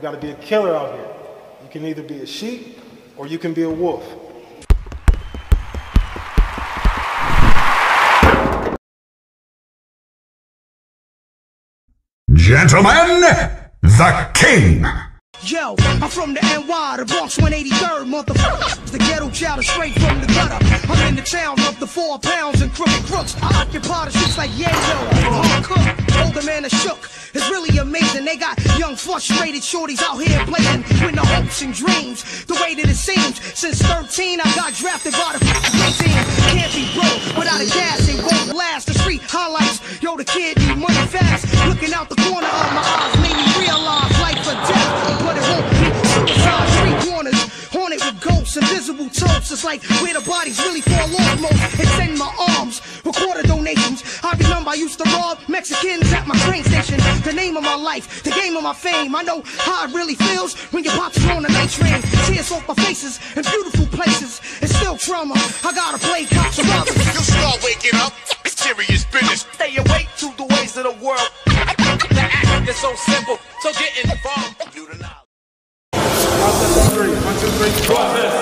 You gotta be a killer out here. You can either be a sheep or you can be a wolf. Gentlemen, the King! Yo, I'm from the NY, the Bronx 183rd, motherfucker. The ghetto child is straight from the gutter. I'm in the town of the four pounds and crooked crooks. I occupy the streets like Yayo, hard cook. Older man is shook. It's. They got young, frustrated shorties out here playing with no hopes and dreams. The way that it seems, since 13, I got drafted by the team. Can't be broke without a gas, it won't last. The street highlights, yo, the kid need money fast. Looking out the corner of my eyes made me realize life or death, but it won't be suicide. Street corners, haunted with ghosts, invisible totes. It's like where the bodies really fall off most. Extend my remember I used to rob Mexicans at my train station. The name of my life, the game of my fame. I know how it really feels when your pops are on the night train. Tears off my faces in beautiful places. It's still trauma. I gotta play cops and robbers. You start waking up. It's serious business. Stay awake to the ways of the world. The act is so simple, so get involved. You the knowledge. One, two, three. One, two, three.